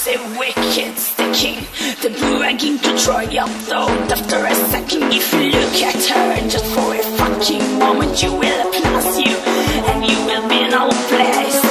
massive, wicked, sticking. The bragging to try your thought after a second. If you look at her just for a fucking moment You will pass you, and you will be in our place.